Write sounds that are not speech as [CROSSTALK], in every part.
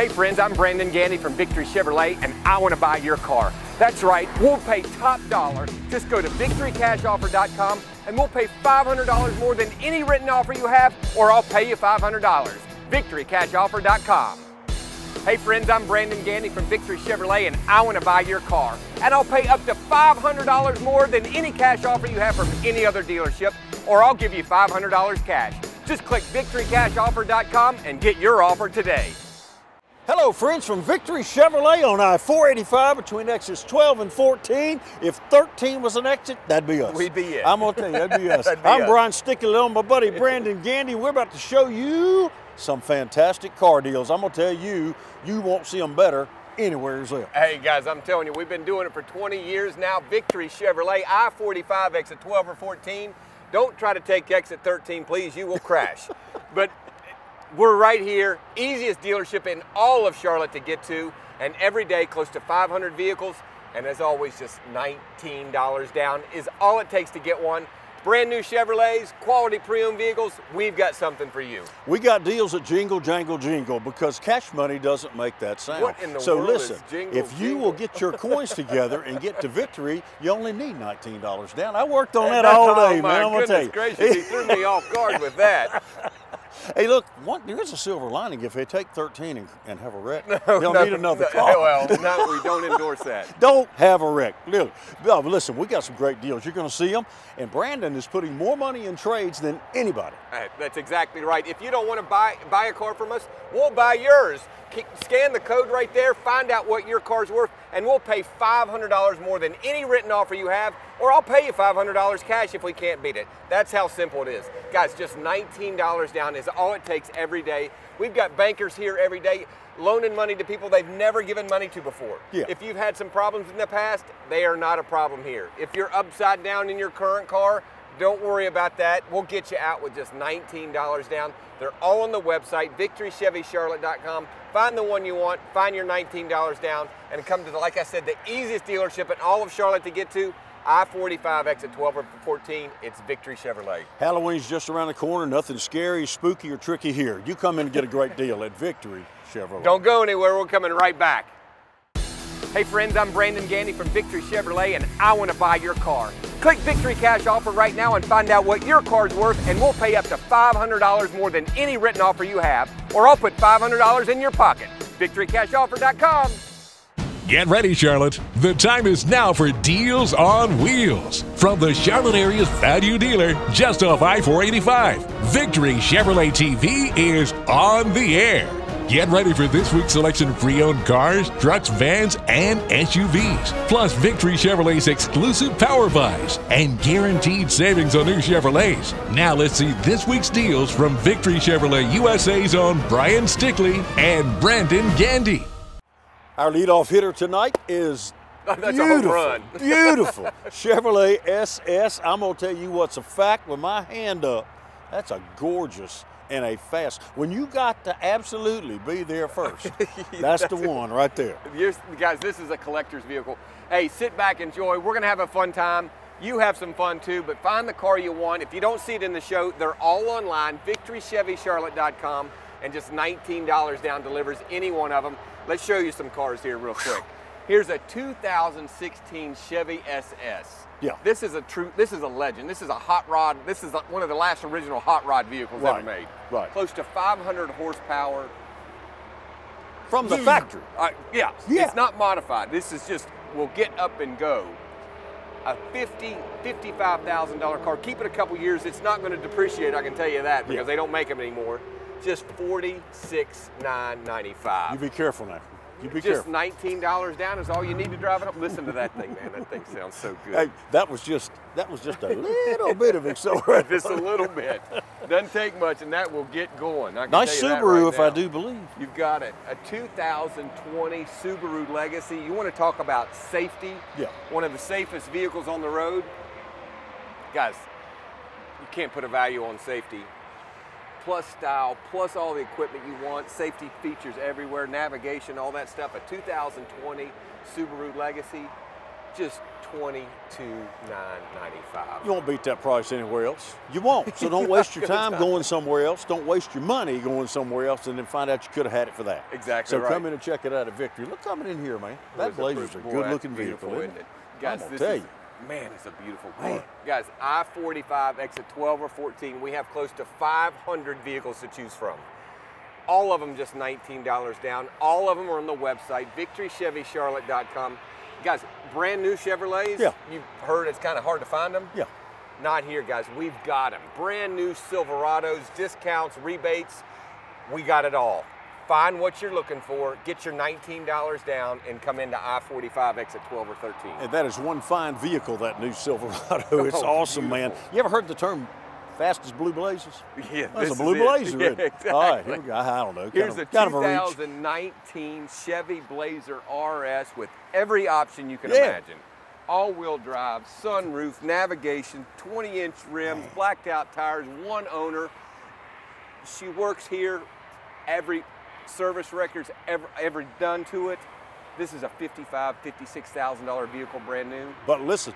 Hey friends, I'm Brandon Gandy from Victory Chevrolet and I want to buy your car. That's right, we'll pay top dollar. Just go to victorycashoffer.com and we'll pay $500 more than any written offer you have or I'll pay you $500. victorycashoffer.com. Hey friends, I'm Brandon Gandy from Victory Chevrolet and I want to buy your car. And I'll pay up to $500 more than any cash offer you have from any other dealership or I'll give you $500 cash. Just click victorycashoffer.com and get your offer today. Hello, friends from Victory Chevrolet on I-485 between exits 12 and 14. If 13 was an exit, that'd be us. We'd be it. I'm gonna tell you, that'd be [LAUGHS] us. That'd be I'm us. Brian Stickley on my buddy Brandon [LAUGHS] Gandy. We're about to show you some fantastic car deals. I'm gonna tell you, you won't see them better anywhere else. Hey guys, I'm telling you, we've been doing it for 20 years now. Victory Chevrolet, I-45 exit 12 or 14. Don't try to take exit 13, please. You will crash. [LAUGHS] but we're right here, easiest dealership in all of Charlotte to get to, and every day close to 500 vehicles. And as always, just $19 down is all it takes to get one. Brand new Chevrolets, quality pre-owned vehicles, we've got something for you. We got deals that jingle, jangle, jingle because cash money doesn't make that sound. What in the so world is listen, jingle, if you jingle? will get your coins together and get to [LAUGHS] victory, you only need $19 down. I worked on that all [LAUGHS] oh day, oh, man. my I'm gonna tell you. gracious, he threw me [LAUGHS] off guard with that. Hey, look, one, there is a silver lining. If they take 13 and, and have a wreck, [LAUGHS] they'll Oh, No, need another no, [LAUGHS] car. Well, no, we [LAUGHS] don't endorse that. Don't have a wreck. Look, no, listen, we got some great deals. You're going to see them. And Brandon is putting more money in trades than anybody. Uh, That's exactly right. If you don't want to buy buy a car from us, we'll buy yours. Scan the code right there, find out what your car's worth, and we'll pay $500 more than any written offer you have, or I'll pay you $500 cash if we can't beat it. That's how simple it is. Guys, just $19 down is all it takes every day. We've got bankers here every day loaning money to people they've never given money to before. Yeah. If you've had some problems in the past, they are not a problem here. If you're upside down in your current car, don't worry about that. We'll get you out with just $19 down. They're all on the website, victorychevycharlotte.com. Find the one you want, find your $19 down, and come to, the, like I said, the easiest dealership in all of Charlotte to get to. I-45 exit 12 or 14, it's Victory Chevrolet. Halloween's just around the corner. Nothing scary, spooky, or tricky here. You come in and get a great deal at Victory Chevrolet. Don't go anywhere, we're coming right back. Hey friends, I'm Brandon Gandy from Victory Chevrolet and I want to buy your car. Click Victory Cash Offer right now and find out what your car's worth and we'll pay up to $500 more than any written offer you have or I'll put $500 in your pocket. VictoryCashOffer.com. Get ready, Charlotte. The time is now for Deals on Wheels. From the Charlotte area's value dealer, just off I 485, Victory Chevrolet TV is on the air. Get ready for this week's selection of pre owned cars, trucks, vans, and SUVs. Plus, Victory Chevrolet's exclusive power buys and guaranteed savings on new Chevrolets. Now, let's see this week's deals from Victory Chevrolet USA's own Brian Stickley and Brandon Gandy. Our leadoff hitter tonight is [LAUGHS] That's a home beautiful, run. [LAUGHS] beautiful Chevrolet SS. I'm gonna tell you what's a fact with my hand up. That's a gorgeous and a fast. When you got to absolutely be there first, [LAUGHS] that's the one right there. Guys, this is a collector's vehicle. Hey, sit back, enjoy. We're gonna have a fun time. You have some fun too, but find the car you want. If you don't see it in the show, they're all online, victorychevycharlotte.com, and just $19 down delivers any one of them. Let's show you some cars here real quick. Here's a 2016 Chevy SS. Yeah. This is a true, this is a legend. This is a hot rod, this is one of the last original hot rod vehicles Right, ever made. right. Close to 500 horsepower, From the factory. uh, yeah, Yeah. it's not modified. This is just will get up and go. A fifty, fifty-five thousand dollar car. Keep it a couple years. It's not going to depreciate. I can tell you that because Yeah. they don't make them anymore. Just forty-six nine ninety-five. You be careful now. You be careful. Just careful. nineteen dollars down is all you need to drive it up. Listen to that thing, man. That thing sounds so good. Hey, that was just that was just a little bit of acceleration. [LAUGHS] Just a little bit. Doesn't take much, and that will get going. Nice tell you that Subaru, right if I do believe. You've got it. A 2020 Subaru Legacy. You want to talk about safety? Yeah. One of the safest vehicles on the road. Guys, you can't put a value on safety. Plus style, plus all the equipment you want, safety features everywhere, navigation, all that stuff. A 2020 Subaru Legacy. just twenty-two nine ninety-five. You won't beat that price anywhere else. You won't. So don't [LAUGHS] waste your time going somewhere else. Don't waste your money going somewhere else and then find out you could have had it for that. Exactly So right. come in and check it out at Victory. Look coming in here, man. That Blazer's a good looking vehicle, isn't it? Guys, I'm gonna this tell is, you. Man, it's a beautiful car. Man. Guys, I-45 exit 12 or 14, we have close to 500 vehicles to choose from. All of them just $19 down. All of them are on the website, victorychevycharlotte.com. Guys, brand new Chevrolets, Yeah. you've heard it's kind of hard to find them. Yeah. Not here, guys. We've got them. Brand new Silverados, discounts, rebates. We got it all. Find what you're looking for, get your $19 down, and come into I-45 exit 12 or 13. And that is one fine vehicle, that new Silverado. [LAUGHS] It's Oh, awesome, man. You ever heard the term fastest blue blazers? Yeah, That's a blue [LAUGHS] blazer. Yeah, exactly. All right, here we go. I don't know. Kind Here's of, a kind of a. 2019 Chevy Blazer RS with every option you can Yeah. imagine. All-wheel drive, sunroof, navigation, 20-inch rims, blacked out tires, one owner. She works here. Every service records ever ever done to it. This is a 55, 56 thousand dollar vehicle, brand new. But listen,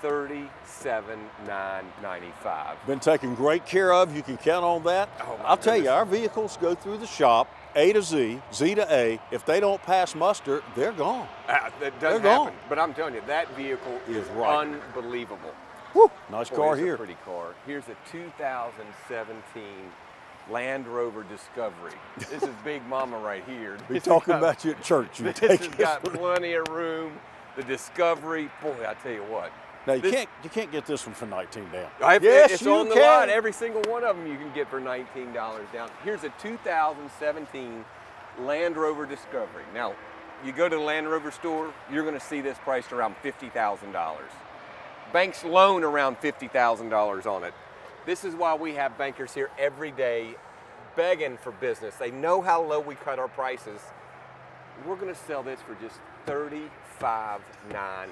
37,995. been taken great care of. You can count on that. Oh, I'll tell you, our vehicles go through the shop, A to Z, Z to A. If they don't pass muster, they're gone. Ah, that doesn't They're happen. gone. But I'm telling you, that vehicle Is is right. unbelievable. Woo, nice Boy, car here. pretty car. Here's a 2017 Land Rover Discovery. [LAUGHS] This is Big Mama right here. Be This has talking got- about you at church. You This has got plenty of room. The Discovery, boy, I tell you what. Now you this- can't you can't get this one for 19 down. I- yes, it's you on the can. lot. Every single one of them you can get for $19 down. Here's a 2017 Land Rover Discovery. Now, you go to the Land Rover store, you're going to see this priced around $50,000. Banks loan around $50,000 on it. This is why we have bankers here every day begging for business. They know how low we cut our prices. We're going to sell this for just $35,995.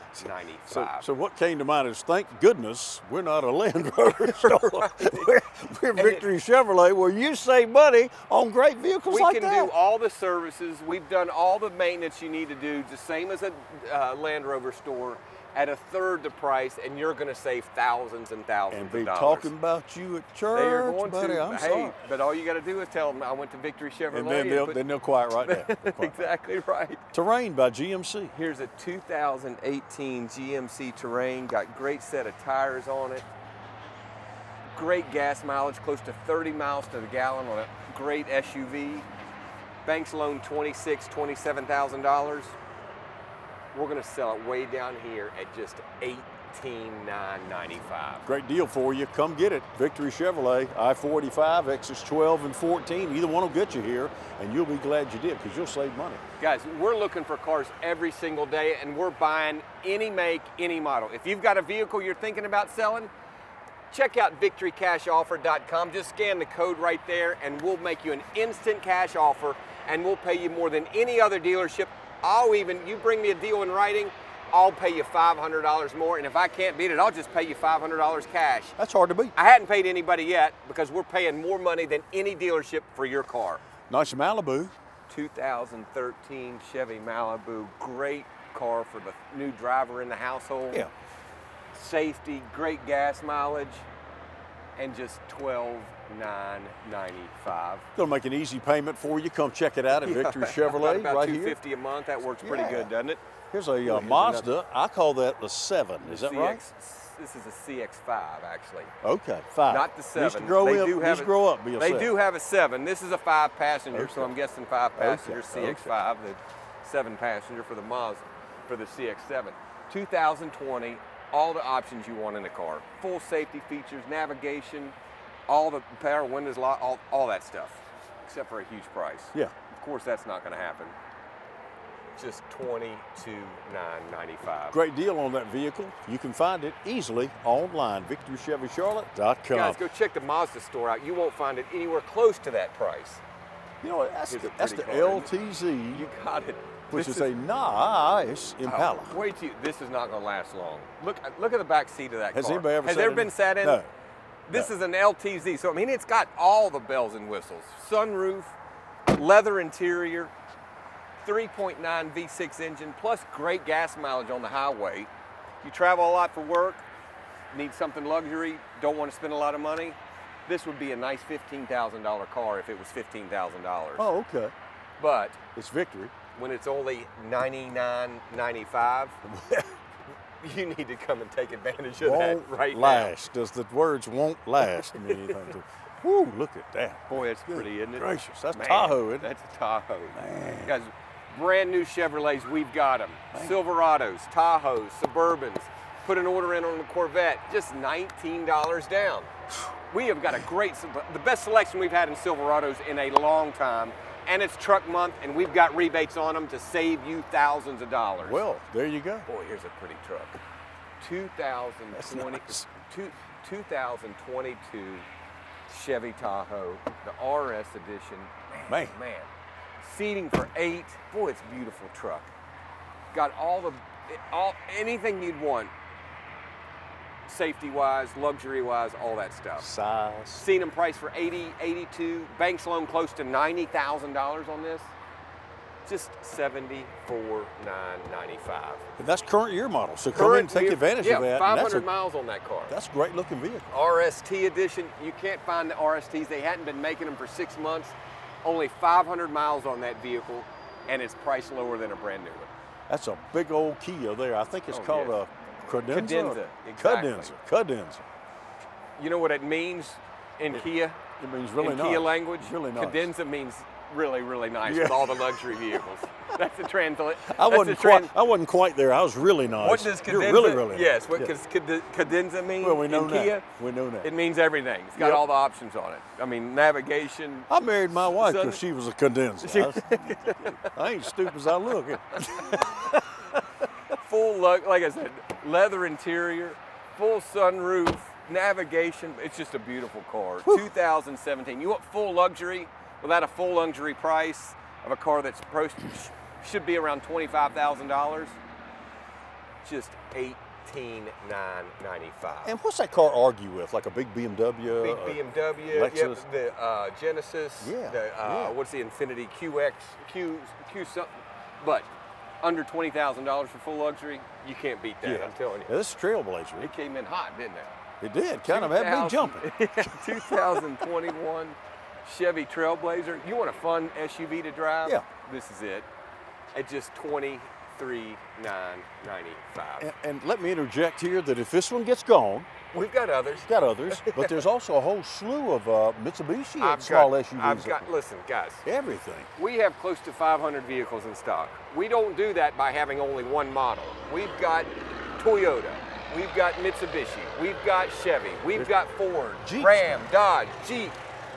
So, so what came to mind is thank goodness we're not a Land Rover store. [LAUGHS] we're, we're And it- Victory Chevrolet where you save money on great vehicles like that. we can do all the services. We've done all the maintenance you need to do, the same as a uh, Land Rover store, at a third the price, and you're going to save thousands and thousands and be of dollars. talking about you at church, they are going buddy. to. I'm hey, sorry. but all you got to do is tell them I went to Victory Chevrolet. And then they'll, put- then they'll quiet right now. [LAUGHS] Quiet. exactly right. Terrain by GMC. Here's a 2018 GMC Terrain. Got great set of tires on it. Great gas mileage, close to 30 miles to the gallon on a great SUV. Banks loan 26, 27,000 dollars. We're going to sell it way down here at just 18,995. Great deal for you. Come get it. Victory Chevrolet, I-45, exits 12 and 14. Either one will get you here, and you'll be glad you did because you'll save money. Guys, we're looking for cars every single day and we're buying any make, any model. If you've got a vehicle you're thinking about selling, check out victorycashoffer.com. Just scan the code right there and we'll make you an instant cash offer and we'll pay you more than any other dealership. I'll even, you bring me a deal in writing, I'll pay you $500 more. And if I can't beat it, I'll just pay you $500 cash. That's hard to beat. I hadn't paid anybody yet because we're paying more money than any dealership for your car. Nice Malibu. 2013 Chevy Malibu, great car for the new driver in the household. Yeah. Safety, great gas mileage, and just 12,995. Gonna make an easy payment for you. Come check it out at [LAUGHS] Victory Chevrolet about right here. 250 a month. That works pretty Yeah. good, doesn't it? Here's a uh, here's Mazda. I call that the 7. Is that CX, right? This is a CX5 actually. Okay, 5. Not the seven. To grow, they up, do have a- grow up, be a They seven. do have a seven. This is a five passenger, so I'm guessing five passenger Okay, CX5, the seven passenger for the Mazda, for the CX7. 2020, all the options you want in a car. Full safety features, navigation, all the power windows, lock, all, all that stuff, except for a huge price. Yeah. Of course, that's not going to happen. Just 22,995. Great deal on that vehicle. You can find it easily online, victorychevycharlotte.com. Guys, go check the Mazda store out. You won't find it anywhere close to that price. you know, that's Here's the, that's the car, LTZ, You got it. Which This is, a nice Impala. Oh, wait till you, this is not going to last long. Look, look at the back seat of that Has car. anybody ever Has there been sat in? No. This No. is an LTZ, so I mean it's got all the bells and whistles: sunroof, leather interior, 3.9 V6 engine plus great gas mileage on the highway. You travel a lot for work, need something luxury, don't want to spend a lot of money. This would be a nice $15,000 car if it was $15,000. Oh, okay. But It's victory. When it's only $99.95, [LAUGHS] you need to come and take advantage of won't that right now. last. Does the words won't last mean anything to [LAUGHS] Whoo, look at that. Boy, it's Good pretty, isn't it? gracious, that's Man, Tahoe, isn't it? That's a Tahoe. Man. Guys, brand new Chevrolets, we've got them. Silverados, Tahoes, Suburbans. Put an order in on the Corvette, just $19 down. We have got a great, the best selection we've had in Silverados in a long time. And it's truck month, and we've got rebates on them to save you thousands of dollars. Well, there you go. Boy, here's a pretty truck. 2020, nice. two, 2022 Chevy Tahoe, the RS edition. Man. man, seating for eight. Boy, it's a beautiful truck. Got all the, all anything you'd want, safety-wise, luxury-wise, all that stuff. Size. Seen them priced for 80, 82. Banks loan close to $90,000 on this. Just 74,995. And that's current year model. So come in and take year- advantage yeah, of that. and 500 that's a, miles on that car. That's a great looking vehicle. RST edition. You can't find the RSTs. They hadn't been making them for six months. Only 500 miles on that vehicle, and it's priced lower than a brand new one. That's a big old Kia there. I think it's Oh, called a credenza. Cadenza, exactly. Cadenza. Cadenza. You know what it means in Kia? It means really in nice. Kia language? Really nice. Cadenza means really, really nice Yeah. with all the luxury vehicles. [LAUGHS] That's the translate. I wasn't quite. I wasn't quite there. I was really nice. What does cadenza? You're really, really Yes. nice. What does cadenza mean Well, we know in that. Kia? We know that. It means everything. It's got Yep. all the options on it. I mean, navigation. I married my wife because she was a cadenza. [LAUGHS] I, I ain't stupid as I look. [LAUGHS] full lug, like I said, leather interior, full sunroof, navigation. It's just a beautiful car. 2017. You want full luxury without a full luxury price of a car that's should be around twenty-five thousand dollars. Just eighteen nine ninety-five. And what's that car argue with? Like a big BMW? Big BMW, yep, Lexus. the uh, Genesis, Yeah, the, uh, yeah. what's the Infiniti QX, Q, Q something, but under twenty thousand dollars for full luxury, you can't beat that. Yeah. I'm telling Yeah, you. this is Trailblazer. It came in hot, didn't it? It did. Kind of had me jumping. [LAUGHS] 2021 Chevy Trailblazer. You want a fun SUV to drive? Yeah. This is it. At just twenty three nine ninety five. And, and let me interject here that if this one gets gone, We've got others. we've got others, but there's also a whole slew of uh, Mitsubishi and I've small got, SUVs. I've got. Listen, guys. everything. We have close to 500 vehicles in stock. We don't do that by having only one model. We've got Toyota, we've got Mitsubishi, we've got Chevy, we've got Ford, Jeeps. Ram, Dodge, Jeep,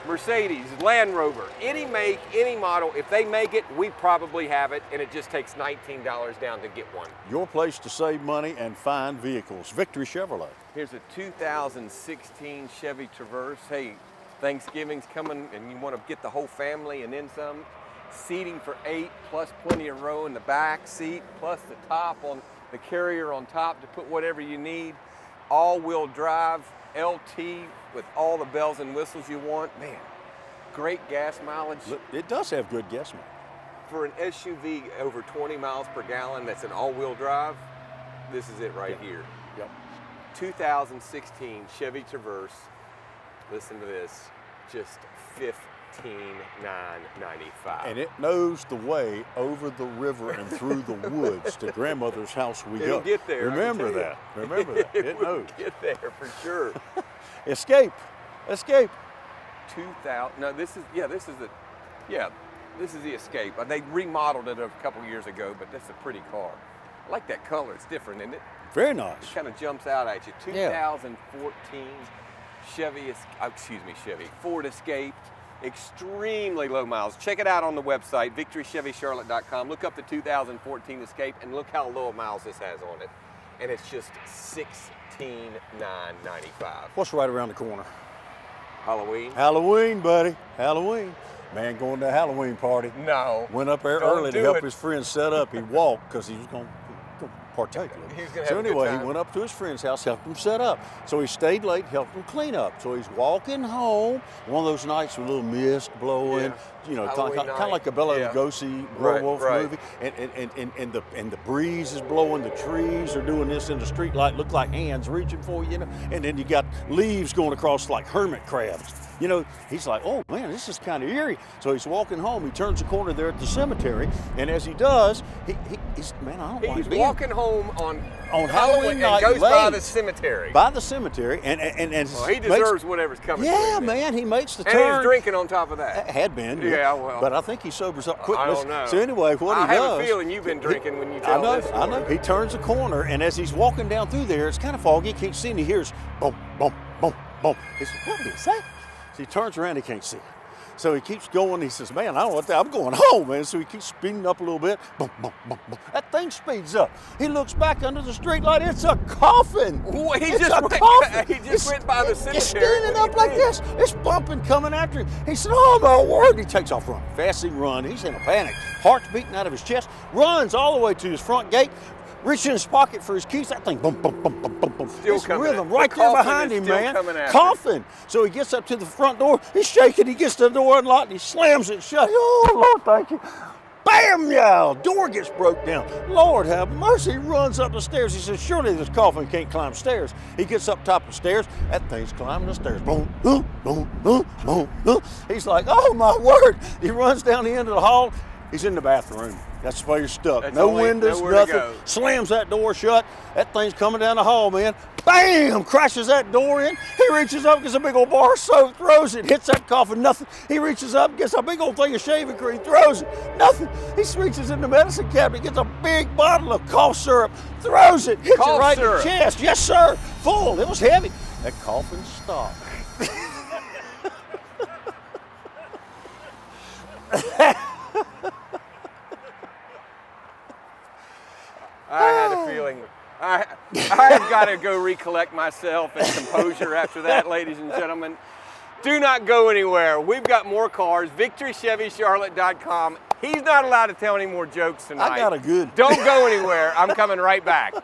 Mercedes, Land Rover, any make, any model. If they make it, we probably have it, and it just takes $19 down to get one. Your place to save money and find vehicles. Victory Chevrolet. Here's a 2016 Chevy Traverse. Hey, Thanksgiving's coming and you want to get the whole family and then some. Seating for eight, plus plenty of row in the back seat, plus the top on the carrier on top to put whatever you need. All-wheel drive, LT with all the bells and whistles you want. Man, great gas mileage. It does have good gas mileage. For an SUV over 20 miles per gallon that's an all-wheel drive, this is it right Yeah. here. Yep. 2016 Chevy Traverse. Listen to this, just 15995. And it knows the way over the river and through the [LAUGHS] woods to grandmother's house we It'll go. get there. Remember that. Remember that. [LAUGHS] It will knows. get there for sure. [LAUGHS] Escape. Escape. 2000. No, this is yeah. This is the yeah. This is the Escape. They remodeled it a couple years ago, but that's a pretty car. I like that color. It's different, isn't it? Very nice. It kind of jumps out at you. Yeah. 2014 Chevy, oh, excuse me, Chevy Ford Escape. Extremely low miles. Check it out on the website, victorychevycharlotte.com. Look up the 2014 Escape and look how low miles this has on it. And it's just 16995 What's right around the corner? Halloween? Halloween, buddy. Halloween. Man going to a Halloween party. No. Went up there early to help it. his friend set up. He walked because he was going to partake of it. He was gonna so have a good anyway, he went up to his friend's house, helped him set up. So he stayed late, helped him clean up. So he's walking home, one of those nights with a little mist blowing, Yeah. you know, kind of, kind of like a Bela Yeah. Lugosi werewolf right. movie. And, and, and, and, and the and the breeze is blowing, the trees are doing this in the street light, look like hands reaching for you, you know. And then you got leaves going across like hermit crabs. You know, he's like, oh man, this is kind of eerie. So he's walking home. He turns the corner there at the cemetery, and as he does, he, he he's man, I don't He's being walking home on On Halloween night, and goes by the cemetery. by the cemetery, and and and well, he makes- deserves whatever's coming. Yeah, man, he makes the And turn. he's drinking on top of that. Had been, Yeah, well. but I think he sobers up quick. I don't know. So anyway, what I he have a feeling you've been he- drinking when you I tell know, this I know. He turns a corner, and as he's walking down through there, it's kind of foggy. He can't see, and he hears boom, boom, boom, boom. He says, "What is that?" So he turns around, he can't see. So he keeps going. He says, "Man, I don't know what that. I'm going home, man." So he keeps speeding up a little bit. Boom, boom, boom. That thing speeds up. He looks back under the street light. It's a coffin. He It's just a went- [LAUGHS] coffin. he just It's- went by the It's cemetery. standing What do up like this. It's bumping coming after him. He said, Oh my word. He takes off running. Fast as he run. He's in a panic. Heart's beating out of his chest. Runs all the way to his front gate. Reaches in his pocket for his keys. That thing, boom, boom, boom, boom, boom, boom. Still It's coming rhythm right the there behind him, man. Coughing. So he gets up to the front door. He's shaking. He gets the door unlocked. He slams it shut. Oh, Lord, thank you. Bam! Yeah, door gets broke down. Lord have mercy. He runs up the stairs. He says, Surely this coffin can't climb stairs. He gets up top of the stairs. That thing's climbing the stairs. Boom, boom, boom, boom, boom, boom. He's like, Oh my word. He runs down the end of the hall. He's in the bathroom. That's where you're stuck. That's no only- windows, nothing. Slams that door shut. That thing's coming down the hall, man. Bam! Crashes that door in. He reaches up, gets a big old bar of soap, throws it, hits that coffin, nothing. He reaches up, gets a big old thing of shaving cream, throws it, nothing. He reaches in the medicine cabinet, gets a big bottle of cough syrup, throws it, hits Cough it right syrup. in the chest. Yes, sir. Full. It was heavy. That coffin stopped. [LAUGHS] I had a feeling. I, I have got to go recollect myself and composure after that, [LAUGHS] ladies and gentlemen. Do not go anywhere. We've got more cars. VictoryChevyCharlotte.com. He's not allowed to tell any more jokes tonight. I got a good- Don't go anywhere. I'm coming right back.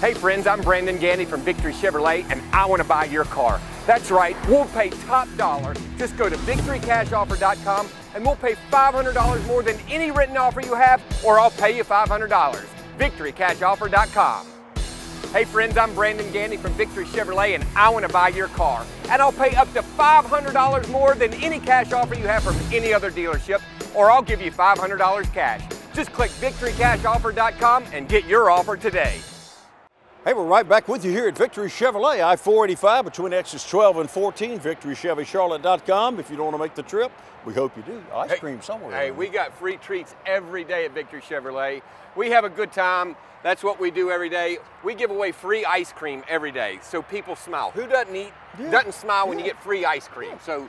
Hey friends, I'm Brandon Gandy from Victory Chevrolet and I want to buy your car. That's right, we'll pay top dollar. Just go to victorycashoffer.com and we'll pay $500 more than any written offer you have or I'll pay you $500. victorycashoffer.com. Hey friends, I'm Brandon Gandy from Victory Chevrolet and I want to buy your car. And I'll pay up to $500 more than any cash offer you have from any other dealership or I'll give you $500 cash. Just click victorycashoffer.com and get your offer today. Hey, we're right back with you here at Victory Chevrolet, I-485 between exits 12 and 14, victorychevycharlotte.com. If you don't want to make the trip, we hope you do. Ice Hey, cream somewhere. Hey, we got free treats every day at Victory Chevrolet. We have a good time. That's what we do every day. We give away free ice cream every day, so people smile. Who doesn't eat, Yeah, doesn't smile when you get free ice cream? So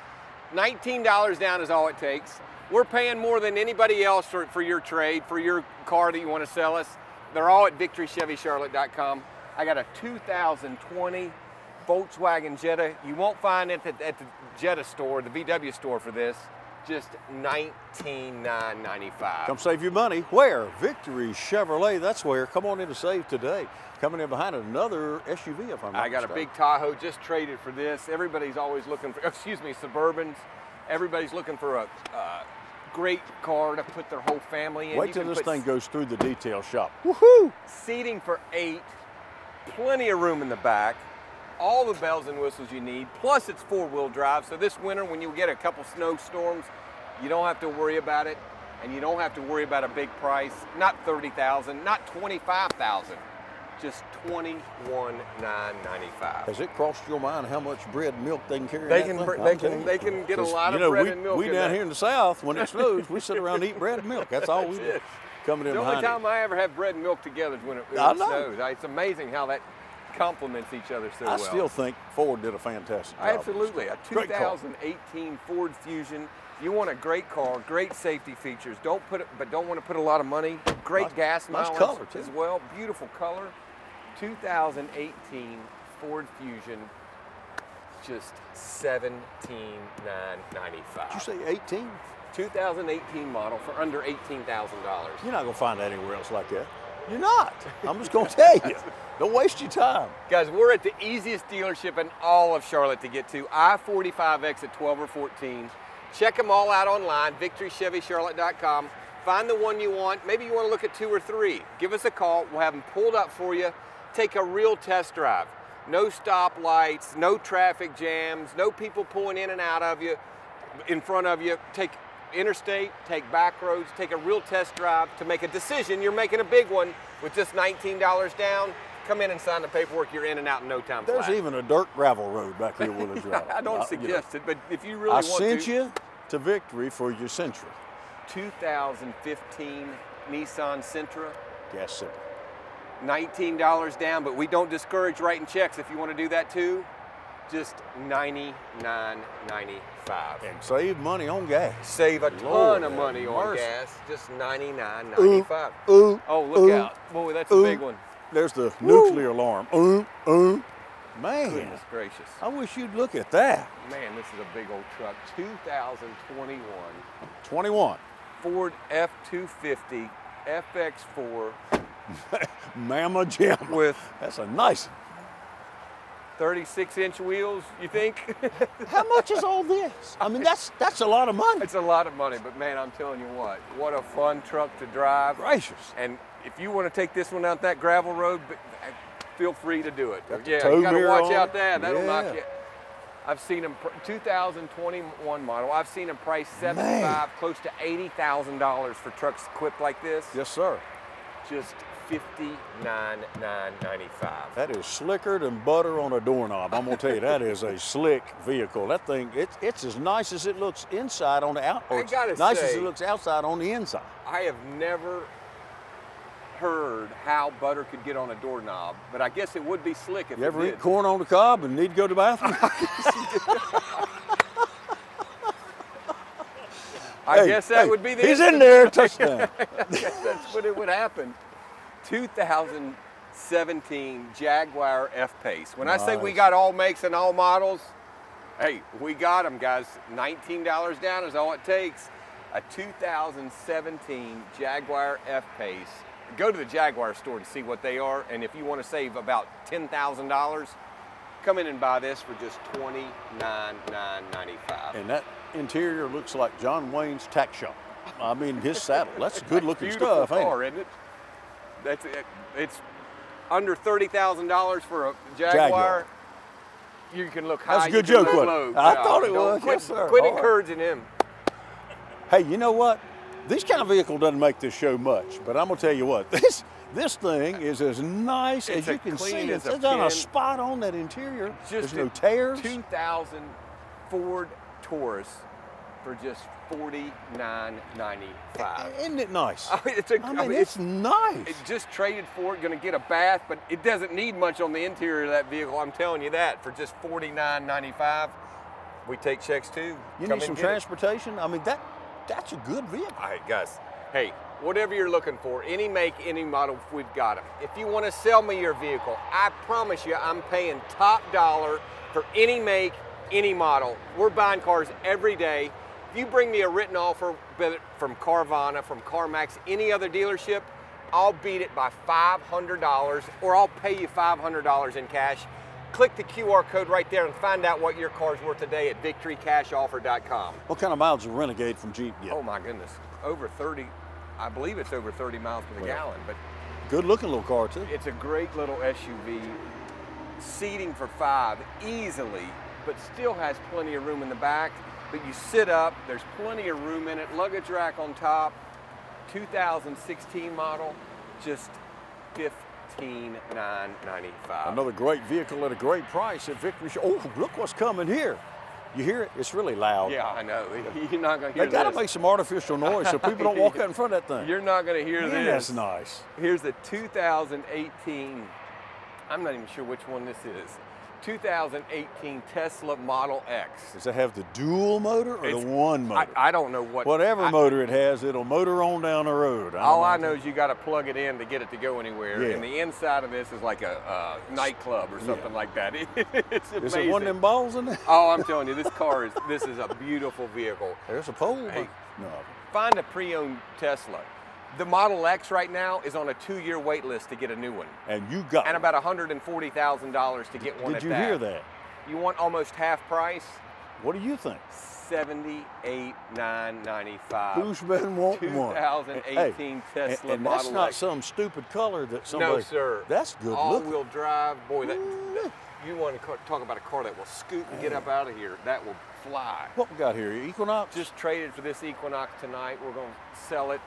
$19 down is all it takes. We're paying more than anybody else for, for your trade, for your car that you want to sell us. They're all at victorychevycharlotte.com. I got a 2020 Volkswagen Jetta. You won't find it at the, at the Jetta store, the VW store for this. Just 19,995. Come save your money. Where? Victory Chevrolet. That's where. Come on in to save today. Coming in behind another SUV, if I'm not I got a big Tahoe, just traded for this. Everybody's always looking for, excuse me, Suburbans. Everybody's looking for a uh, great car to put their whole family in. Wait till this thing goes through the detail shop. Woohoo! Seating for eight, plenty of room in the back, all the bells and whistles you need. Plus, it's four-wheel drive, so this winter, when you get a couple snowstorms, you don't have to worry about it, and you don't have to worry about a big price. Not thirty thousand, not twenty-five thousand, just twenty-one nine ninety-five. Has it crossed your mind how much bread and milk they can carry? They can they can- they can get a lot you of know, bread we, and milk We down here in the South, when it [LAUGHS] snows, we sit around and eat bread and milk. That's all we do. Coming in The only time. I ever have bread and milk together is when it, when I it know. snows. It's amazing how that complements each other so I well. I still think Ford did a fantastic job. Absolutely. A 2018 Ford Fusion. You want a great car, great safety features. Don't put it, but don't want to put a lot of money. Great Nice- gas nice mileage color, too. as well. Beautiful color. 2018 Ford Fusion. Just 17,995. Did you say 18? 2018 model for under $18,000. You're not going to find that anywhere else like that. You're not. I'm just going to tell you. [LAUGHS] Don't waste your time. Guys, we're at the easiest dealership in all of Charlotte to get to, I-45 exit 12 or 14. Check them all out online, victorychevycharlotte.com. Find the one you want. Maybe you want to look at two or three. Give us a call. We'll have them pulled up for you. Take a real test drive. No stoplights, no traffic jams, no people pulling in and out of you, in front of you. Take interstate, take back roads, take a real test drive to make a decision. You're making a big one with just $19 down. Come in and sign the paperwork. You're in and out in no time There's flat. even a dirt gravel road back here, Willis [LAUGHS] Drive. I don't Uh, you know, suggest it, but if you really I want sent you to victory for your Sentra 2015 Nissan Sentra, Yes, sir. $19 down, but we don't discourage writing checks if you want to do that too. Just $99.95. And save money on gas. Save a ton Lord of money on mercy. gas, just $99.95. Ooh, ooh, Oh, look ooh, out. Boy, that's a big one. There's the nuclear alarm. Ooh, ooh. Man, Goodness gracious. I wish you'd look at that. Man, this is a big old truck. 2021 21. Ford F250 FX4 Mama Jamma. with That's a nice. 36 inch wheels, you think? [LAUGHS] How much is all this? I mean, that's that's a lot of money. it's a lot of money, but man, I'm telling you what, what a fun truck to drive. Gracious. And if you want to take this one out that gravel road, feel free to do it. Got yeah, you got to watch on out there. That'll knock Yeah. you. I've seen them, 2021 model. I've seen them price 75, close to $80,000 for trucks equipped like this. Yes, sir. Just 59,995. That is slicker than butter on a doorknob. I'm gonna tell you, that is a [LAUGHS] slick vehicle. That thing, it's it's as nice as it looks inside on the out, or I it's gotta nice as it looks outside on the inside. I have never heard how butter could get on a doorknob, but I guess it would be slick if You ever it eat corn on the cob and need to go to the bathroom? [LAUGHS] I Hey, guess that hey, would be the He's in there, touchdown. [LAUGHS] I guess that's what it would happen. 2017 Jaguar F-Pace. When I say we got all makes and all models, hey, we got them, guys. $19 down is all it takes. A 2017 Jaguar F-Pace. Go to the Jaguar store to see what they are, and if you want to save about $10,000, come in and buy this for just $29,995. and that interior looks like John Wayne's tack shop. I mean, his saddle. That's [LAUGHS] good looking Beautiful stuff, ain't car, it? isn't it? That's it. It's under thirty thousand dollars for a Jaguar. Jaguar. You can look high. That's a good joke, wasn't. I No, thought it was. Quit, Yes, sir. quit All right. encouraging him. Hey, you know what? This kind of vehicle doesn't make this show much, but I'm gonna tell you what. [LAUGHS] This this thing is as nice It's as you can see. It's a done a spot on that interior. Just There's no tears. 2000 Ford Taurus for just forty nine ninety five. Isn't it nice? I mean, it's a. I mean, I mean, it's nice. It just traded for it, going to get a bath, but it doesn't need much on the interior of that vehicle. I'm telling you that for just $49.95. We take checks too. you Come need some get it. transportation. I mean, that that's a good vehicle. All right, guys. Hey, whatever you're looking for, any make, any model, we've got them. If you want to sell me your vehicle, I promise you I'm paying top dollar for any make, any model. We're buying cars every day. If you bring me a written offer from Carvana, from CarMax, any other dealership, I'll beat it by $500 or I'll pay you $500 in cash. Click the QR code right there and find out what your car's worth today at victorycashoffer.com. What kind of miles a Renegade from Jeep get? Oh my goodness, over 30, I believe it's over 30 miles per Well. gallon, but Good looking little car too. it's a great little SUV, seating for five easily, but still has plenty of room in the back. But you sit up, there's plenty of room in it, luggage rack on top, 2016 model, just 15995 Another great vehicle at a great price at Victory. Sh- Oh, look what's coming here. You hear it? It's really loud. Yeah, I know. [LAUGHS] You're not going to hear They got to make some artificial noise so people don't walk out in front of that thing. [LAUGHS] You're not going to hear Man, this. that's nice. Here's the 2018, I'm not even sure which one this is. 2018 Tesla Model X. Does it have the dual motor or It's- the one motor? I don't know what. Whatever I- motor it has, it'll motor on down the road. All don't I know is you got to plug it in to get it to go anywhere. Yeah. And the inside of this is like a, uh nightclub or something like that. [LAUGHS] it's amazing. Is it one of them balls in there? Oh, I'm telling you, this [LAUGHS] car is. This is a beautiful vehicle. There's a pole. Hey. No. Find a pre-owned Tesla. The Model X right now is on a two-year wait list to get a new one, And you got and about $140,000 to get one Did at you that. hear that? You want almost half price? What do you think? Seventy-eight nine ninety-five. Who's been wanting one? 2018 Hey, Tesla and, and that's not X. some stupid color that somebody. No, sir. That's good looking. All-wheel drive, boy. That, that- you want to talk about a car that will scoot and get up out of here? That will fly. What we got here? Equinox. Just traded for this Equinox tonight. We're going to sell it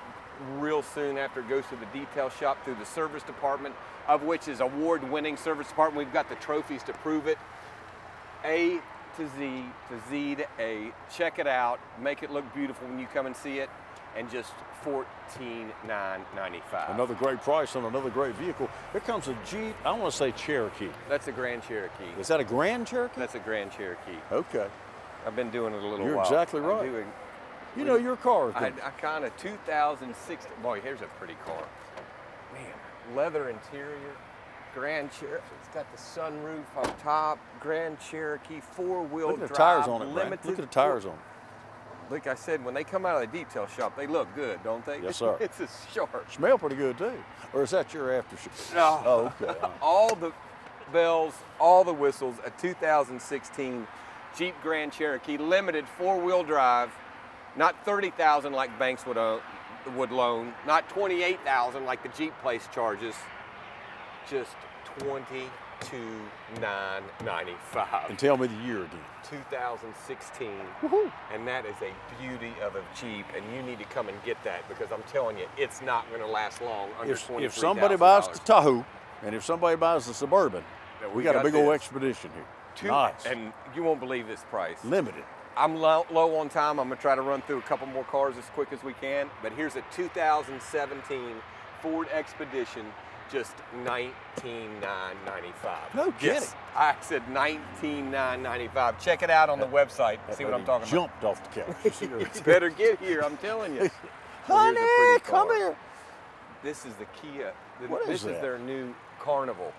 real soon after it goes to the detail shop through the service department, of which is award-winning service department. We've got the trophies to prove it. A to Z to Z to A. Check it out. Make it look beautiful when you come and see it. And just fourteen nine ninety five. Another great price on another great vehicle. Here comes a Jeep. I want to say Cherokee. That's a Grand Cherokee. Is that a Grand Cherokee? That's a Grand Cherokee. okay. I've been doing it a little You're while. exactly I'm right. You know your car. I, I kind of 2006. Boy, here's a pretty car. Man, leather interior, Grand Cherokee. It's got the sunroof on top. Grand Cherokee four-wheel drive. Look at the tires on it, limited. Look at the tires on it. Like I said, when they come out of the detail shop, they look good, don't they? Yes, [LAUGHS] sir. it's a sharp. Smell pretty good too. Or is that your aftershave? No. Oh, okay. [LAUGHS] all the bells, all the whistles, a 2016 Jeep Grand Cherokee Limited four-wheel drive, not 30,000 like banks would, uh, would loan, not 28,000 like the Jeep place charges, just 22,995. And tell me the year again. 2016, and that is a beauty of a Jeep, and you need to come and get that because I'm telling you, it's not going to last long under If, if somebody buys the Tahoe and if somebody buys the Suburban, we, we got, a got big old expedition here. Two, nice. And you won't believe this price. Limited. I'm low, low on time. I'm gonna try to run through a couple more cars as quick as we can. But here's a 2017 Ford Expedition, just 19,995. No Yes, I said 19,995. Check it out on the website. That See what I'm talking Jumped off the couch. [LAUGHS] You see her? about. You better get here. I'm telling you. [LAUGHS] Honey, pretty come here. This is the Kia. The- What is this is their new Carnival.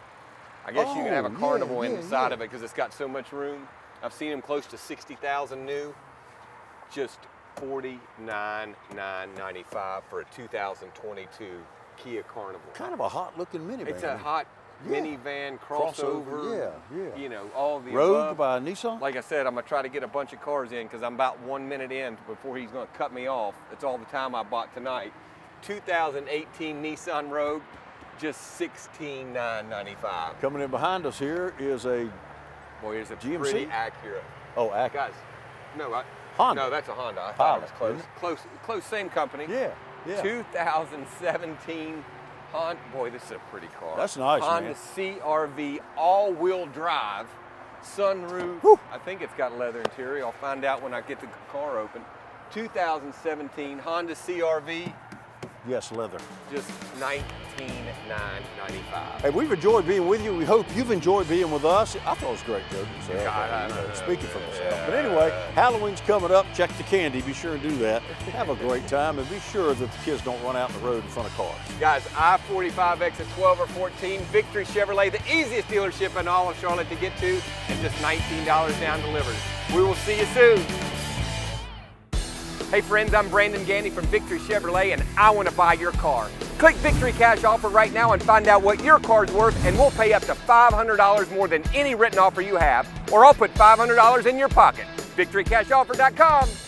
I guess you can have a Oh, yeah, Carnival yeah, inside yeah. of it because it's got so much room. I've seen them close to 60,000 new. Just 49,995 for a 2022 Kia Carnival. Kind of a hot looking minivan. It's a hot Yeah. minivan Crossover, crossover. yeah, yeah. You know, all the Rogue above. by Nissan. Like I said, I'm gonna try to get a bunch of cars in because I'm about one minute in before he's gonna cut me off. It's all the time I bought tonight. 2018 Nissan Rogue, just 16,995. Coming in behind us here is a Boy, here's a GMC? pretty accurate. oh, Acura. Guys, no, I, Honda. no, that's a Honda. I thought it was close. Mm-hmm. Close, close, same company. Yeah, yeah. 2017 Honda. Boy, this is a pretty car. That's nice, Honda man. CRV all-wheel drive, sunroof. Whew. I think it's got leather interior. I'll find out when I get the car open. 2017 Honda CRV, Yes, leather. just 19,995. Hey, we've enjoyed being with you. We hope you've enjoyed being with us. I thought it was great, Joe. God, I You know, speaking for myself. But anyway, Halloween's coming up. Check the candy. Be sure to do that. Have a great time and be sure that the kids don't run out in the road in front of cars. Guys, I-45 exit 12 or 14, Victory Chevrolet, the easiest dealership in all of Charlotte to get to, and just $19 down delivered. We will see you soon. Hey friends, I'm Brandon Gandy from Victory Chevrolet, and I want to buy your car. Click Victory Cash Offer right now and find out what your car's worth, and we'll pay up to $500 more than any written offer you have, or I'll put $500 in your pocket. VictoryCashOffer.com.